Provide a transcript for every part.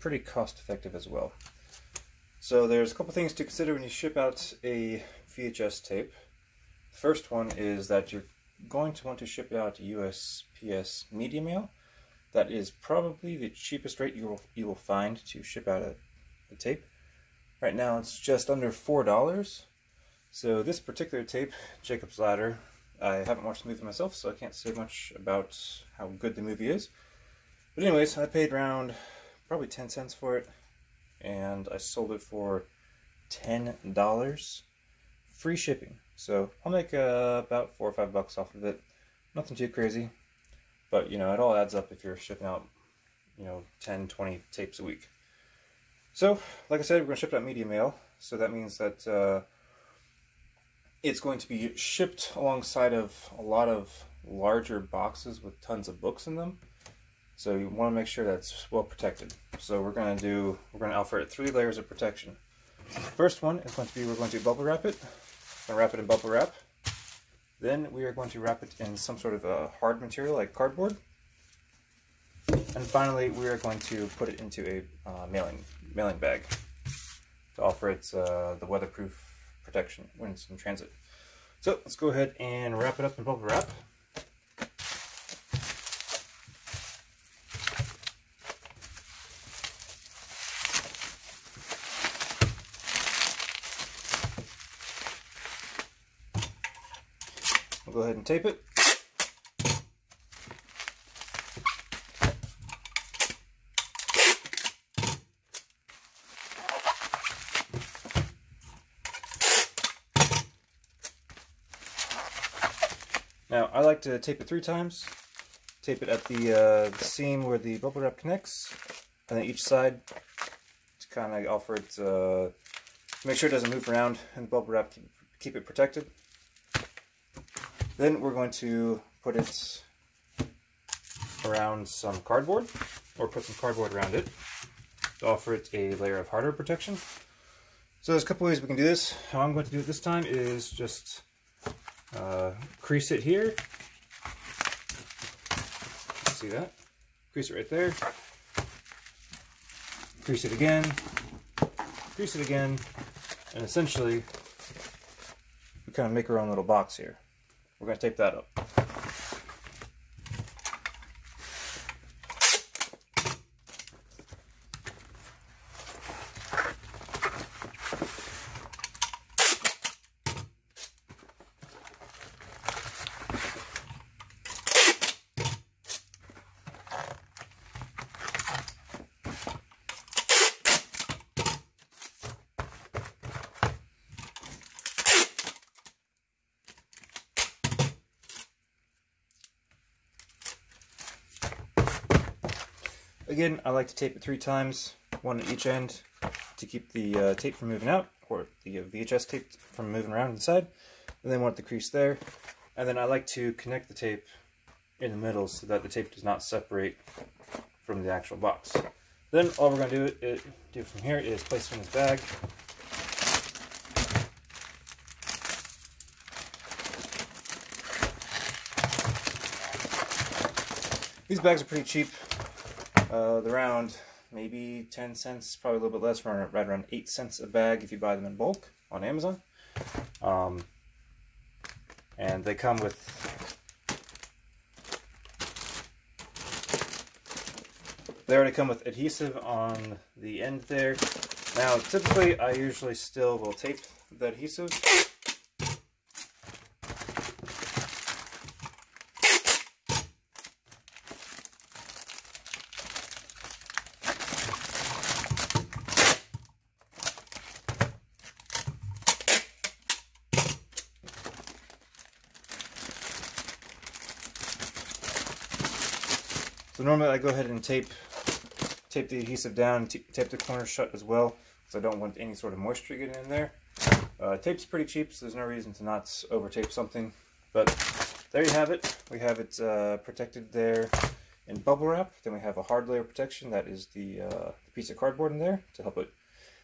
pretty cost effective as well. So there's a couple things to consider when you ship out a VHS tape. The first one is that you're going to want to ship out USPS Media Mail. That is probably the cheapest rate you will, you will find to ship out a, a tape. Right now it's just under $4. So this particular tape, Jacob's Ladder, I haven't watched the movie myself, so I can't say much about how good the movie is. But anyways, I paid around probably 10 cents for it, and I sold it for $10 free shipping. So I'll make uh, about four or five bucks off of it. Nothing too crazy, but you know, it all adds up if you're shipping out, you know, 10, 20 tapes a week. So, like I said, we're going to ship out media mail, so that means that uh, it's going to be shipped alongside of a lot of larger boxes with tons of books in them. So you want to make sure that's well protected. So we're going to do, we're going to offer it three layers of protection. First one is going to be, we're going to bubble wrap it. We're going to wrap it in bubble wrap. Then we are going to wrap it in some sort of a hard material like cardboard. And finally, we are going to put it into a uh, mailing mailing bag to offer it uh, the weatherproof protection when it's in transit. So let's go ahead and wrap it up in bubble wrap. We'll go ahead and tape it. Now, I like to tape it three times. Tape it at the, uh, the seam where the bubble wrap connects, and then each side to kind of offer it, uh, make sure it doesn't move around, and the bubble wrap keep, keep it protected. Then we're going to put it around some cardboard, or put some cardboard around it to offer it a layer of hardware protection. So there's a couple ways we can do this. How I'm going to do it this time is just uh, crease it here. See that? Crease it right there. Crease it again. Crease it again. And essentially, we kind of make our own little box here. We're going to tape that up. Again, I like to tape it three times, one at each end, to keep the uh, tape from moving out, or the VHS tape from moving around inside. And then one at the crease there. And then I like to connect the tape in the middle so that the tape does not separate from the actual box. Then all we're going to do, it, do from here is place it in this bag. These bags are pretty cheap. Uh, they're around maybe 10 cents, probably a little bit less, right around 8 cents a bag if you buy them in bulk on Amazon. Um, and they come with they already come with adhesive on the end there. Now, typically, I usually still will tape the adhesive So normally I go ahead and tape tape the adhesive down, tape the corners shut as well, because I don't want any sort of moisture getting in there. Uh, tape's pretty cheap, so there's no reason to not over tape something. But there you have it. We have it uh, protected there in bubble wrap. Then we have a hard layer protection. That is the, uh, piece of cardboard in there to help it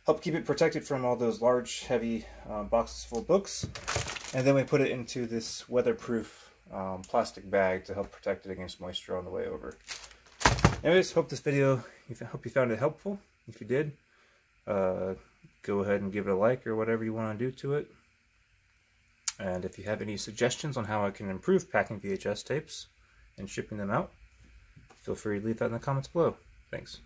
help keep it protected from all those large, heavy uh, boxes full of books. And then we put it into this weatherproof um, plastic bag to help protect it against moisture on the way over. Anyways, hope this video hope you found it helpful. If you did, uh, go ahead and give it a like or whatever you want to do to it. And if you have any suggestions on how I can improve packing VHS tapes and shipping them out, feel free to leave that in the comments below. Thanks.